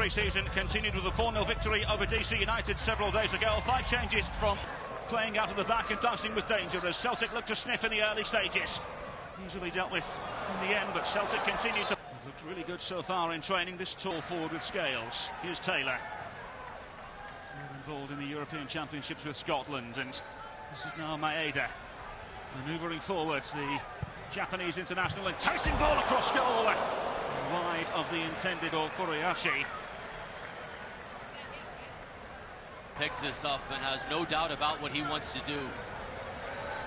pre-season continued with a 4-0 victory over DC United several days ago. Five changes from playing out of the back and dancing with danger as Celtic looked to sniff in the early stages. Easily dealt with in the end, but Celtic continued to... Looked really good so far in training, this tall forward with scales. Here's Taylor. Involved in the European Championships with Scotland, and this is now Maeda. Manoeuvring forwards, the Japanese international, enticing ball across goal. Wide of the intended goal, Furuhashi. Picks this up and has no doubt about what he wants to do.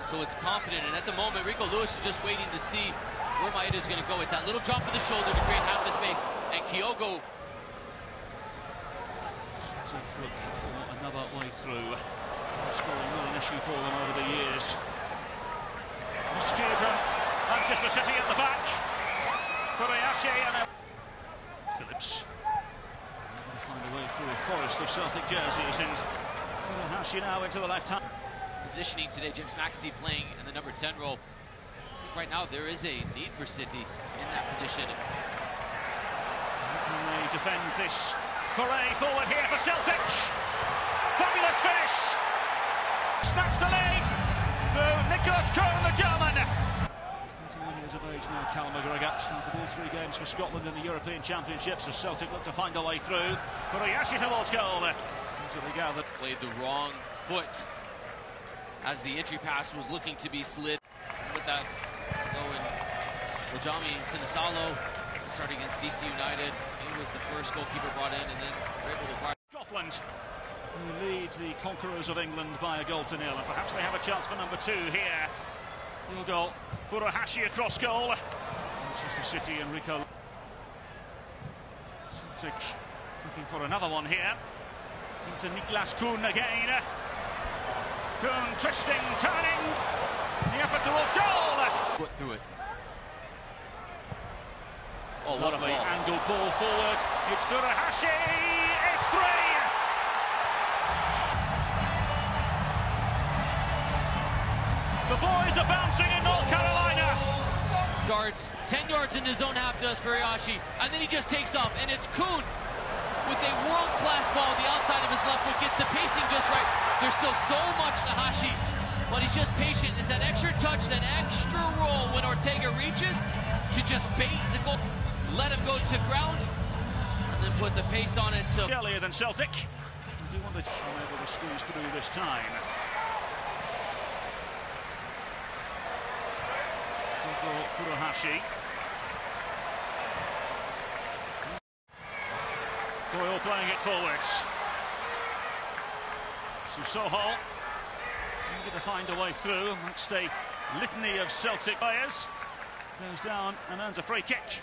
So it's confident, and at the moment, Rico Lewis is just waiting to see where Maeda is going to go. It's that little drop of the shoulder to create half the space, and Kyogo. Another way through. Scoring not an issue for them over the years. Stew from Manchester City at the back. Furuhashi and Phillips. Find a way through a forest of Celtic jerseys, and Furuhashi now into the left hand. Positioning today, James McAtee playing in the number 10 role. I think right now there is a need for City in that position. Can they defend this foray forward here for Celtic? Fabulous finish! Snatch the lead! Nicholas the German! 21 years of now, Cal McGregor. Started all three games for Scotland in the European Championships as Celtic look to find a way through. Furuhashi towards goal. Gathered. played the wrong foot as the entry pass was looking to be slid. With that going, Viljami Sinisalo starting against DC United. He was the first goalkeeper brought in and then were able to acquire. Scotland who lead the conquerors of England by a goal to nil and perhaps they have a chance for number two here. Goal, Furuhashi across goal. Manchester City, Enrico. Celtic looking for another one here. Into Niklas Kuhn again. Kuhn twisting, turning. The effort towards goal. Foot through it. Oh, what Lovely a ball. angle ball forward. It's Furuhashi. It's three. The boys are bouncing in North Carolina. Darts 10 yards in his own half does Furuhashi, and then he just takes off, and it's Kuhn with a world-class ball the outside of his left foot, gets the pacing just right. There's still so much to Hashi, but he's just patient. It's that extra touch, that extra roll when Ortega reaches to just bait the goal, let him go to ground, and then put the pace on it to... Earlier than Celtic. We do want to able to squeeze through this time. Furuhashi. Doyle playing it forwards. Sissoko eager to find a way through amongst a litany of Celtic players. Goes down and earns a free kick.